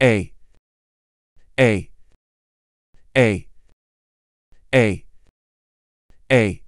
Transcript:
A. A. A. A. A.